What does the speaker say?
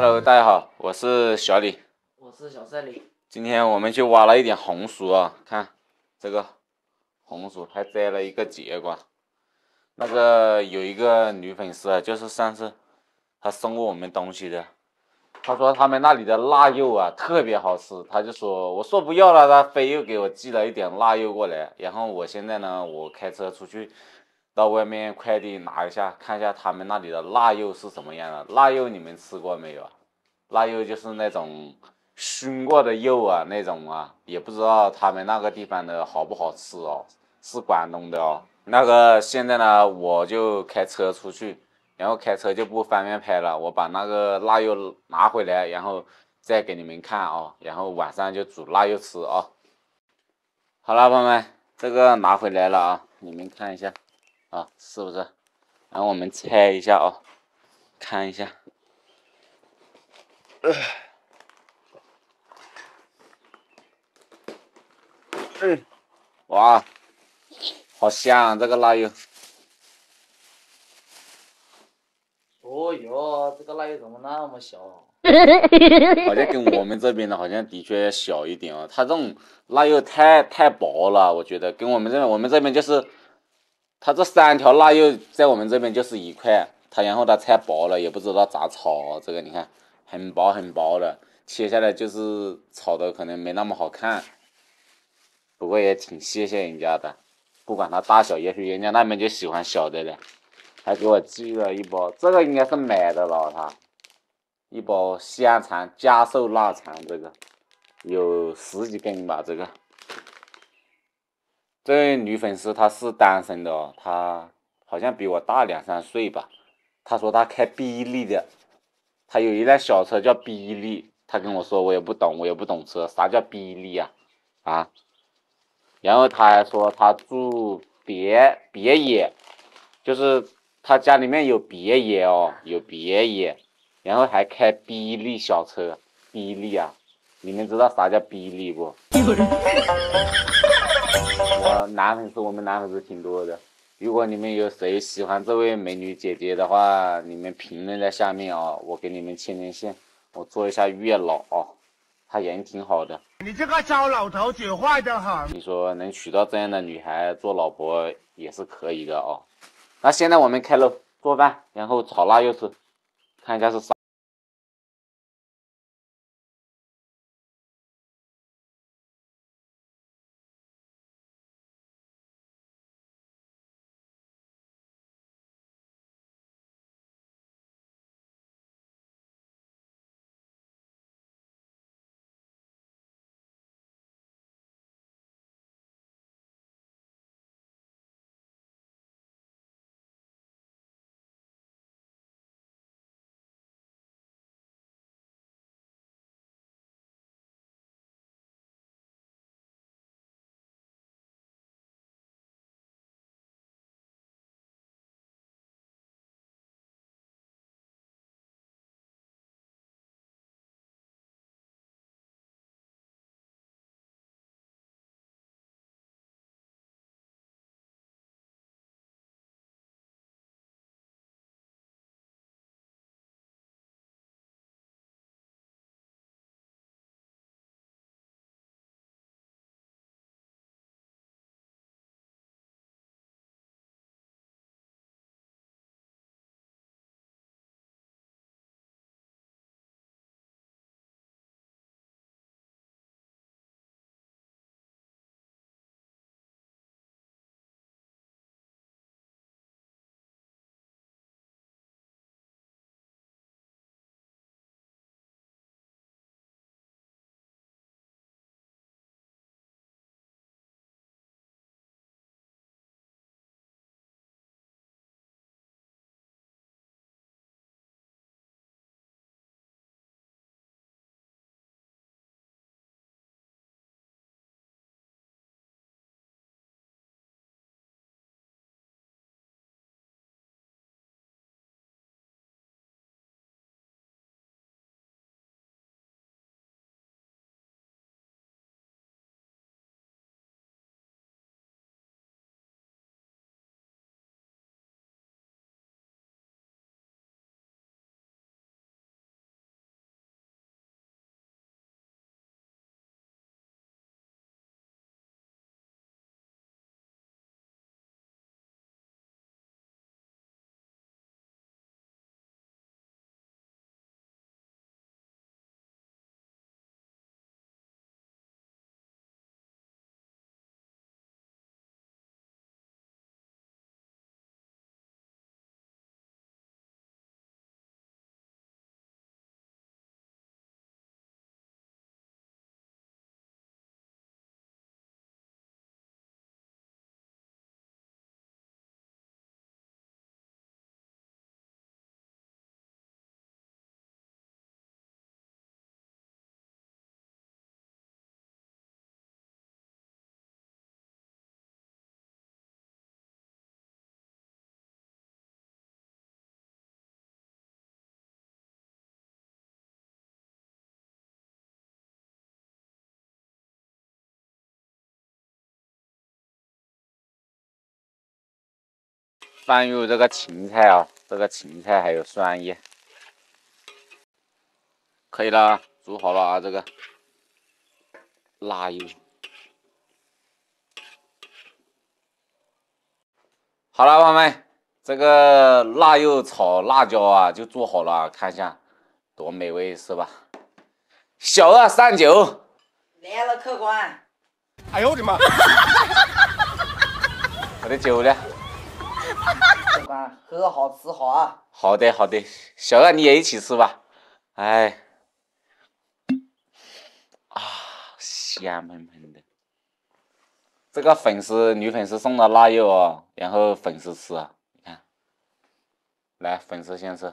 Hello，大家好，我是小李，我是小赛李。今天我们去挖了一点红薯啊，看这个红薯还摘了一个节瓜。那个有一个女粉丝啊，就是上次她送过我们东西的，她说他们那里的腊肉啊特别好吃，她就说我说不要了，她非又给我寄了一点腊肉过来。然后我现在呢，我开车出去。到外面快递拿一下，看一下他们那里的腊肉是什么样的。腊肉你们吃过没有啊？腊肉就是那种熏过的肉啊，那种啊，也不知道他们那个地方的好不好吃哦。是广东的哦。那个现在呢，我就开车出去，然后开车就不方便拍了。我把那个腊肉拿回来，然后再给你们看哦。然后晚上就煮腊肉吃啊。好了，朋友们，这个拿回来了啊，你们看一下。啊，是不是？然后我们拆一下啊，看一下。嗯，哇，好香啊这个腊肉。哦哟，这个腊肉怎么那么小？好像跟我们这边的好像的确小一点啊。它这种腊肉太太薄了，我觉得跟我们这边，我们这边就是。它这三条腊肉在我们这边就是一块，它然后它拆薄了，也不知道咋炒。这个你看，很薄很薄的，切下来就是炒的可能没那么好看。不过也挺谢谢人家的，不管它大小，也许人家那边就喜欢小的了，还给我寄了一包。这个应该是买的了，他一包香肠加寿腊肠，这个有十几根吧，这个。这位女粉丝她是单身的，她好像比我大两三岁吧。她说她开宾利的，她有一辆小车叫宾利。她跟我说我也不懂，我也不懂车，啥叫宾利呀？啊？然后她还说她住别别野，就是她家里面有别野哦，有别野，然后还开宾利小车，宾利啊，你们知道啥叫宾利不？我男粉丝，我们男粉丝挺多的。如果你们有谁喜欢这位美女姐姐的话，你们评论在下面啊，我给你们牵牵线，我做一下月老啊。她人挺好的。你这个糟老头子坏的很。你说能娶到这样的女孩做老婆也是可以的哦。那现在我们开了做饭，然后炒腊肉吃，看一下是啥。放入这个芹菜啊，这个芹菜还有蒜叶，可以了，煮好了啊，这个辣油。好了，朋友们，这个腊肉炒辣椒啊，就做好了，看一下，多美味是吧？小二上酒，来了，客官。哎呦我的妈！我的酒呢？喝好吃好啊。好的，好的，小二你也一起吃吧。哎，啊，香喷喷的。这个粉丝女粉丝送的腊肉哦，然后粉丝吃啊，你看，来粉丝先吃。